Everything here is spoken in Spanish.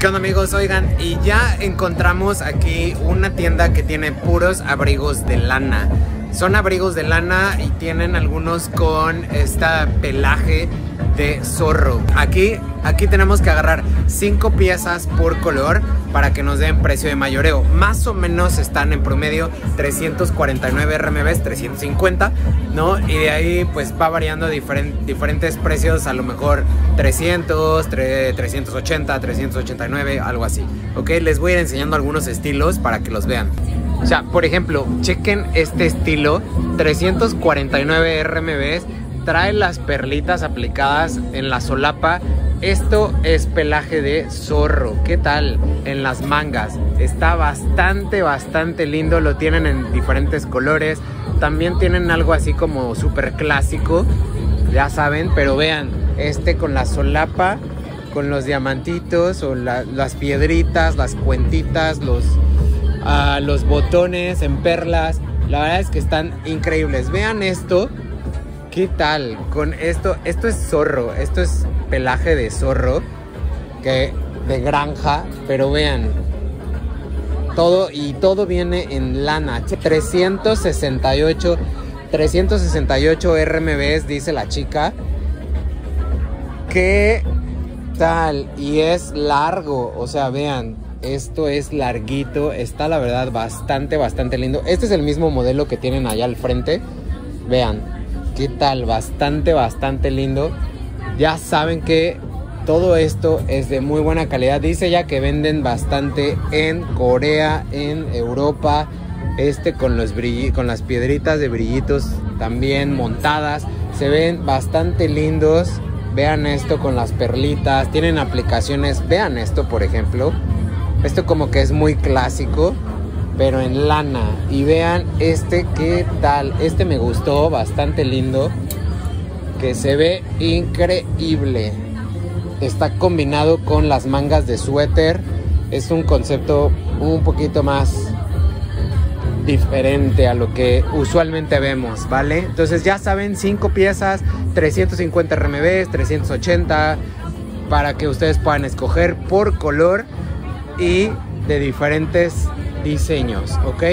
¿Qué onda amigos? Oigan, y ya encontramos aquí una tienda que tiene puros abrigos de lana. Son abrigos de lana y tienen algunos con esta pelaje de zorro. Aquí, aquí tenemos que agarrar 5 piezas por color para que nos den precio de mayoreo. Más o menos están en promedio 349 RMBs, 350, ¿no? Y de ahí pues va variando diferentes precios, a lo mejor 300, 380, 389, algo así. ¿Ok? Les voy a ir enseñando algunos estilos para que los vean. O sea, por ejemplo, chequen este estilo, 349 RMBs trae las perlitas aplicadas en la solapa. Esto es pelaje de zorro. ¿Qué tal? En las mangas. Está bastante, bastante lindo. Lo tienen en diferentes colores. También tienen algo así como súper clásico. Ya saben, pero vean, este con la solapa, con los diamantitos o las piedritas, las cuentitas, los, ah, los botones en perlas. La verdad es que están increíbles. Vean esto ¿Qué tal? Con esto, esto es zorro, esto es pelaje de zorro, que de granja, pero vean, todo y todo viene en lana. 368 368 RMBs dice la chica. ¿Qué tal? Y es largo, o sea, vean, esto es larguito, está la verdad bastante bastante lindo. Este es el mismo modelo que tienen allá al frente. Vean, ¿Qué tal? Bastante, bastante lindo. Ya saben que todo esto es de muy buena calidad. Dice ya que venden bastante en Corea, en Europa. Este con, los con las piedritas de brillitos también montadas. Se ven bastante lindos. Vean esto con las perlitas. Tienen aplicaciones. Vean esto, por ejemplo. Esto como que es muy clásico pero en lana. Y vean este qué tal. Este me gustó, bastante lindo. Que se ve increíble. Está combinado con las mangas de suéter. Es un concepto un poquito más diferente a lo que usualmente vemos, ¿vale? Entonces ya saben, 5 piezas, 350 RMBs, 380, para que ustedes puedan escoger por color y de diferentes diseños, ¿ok?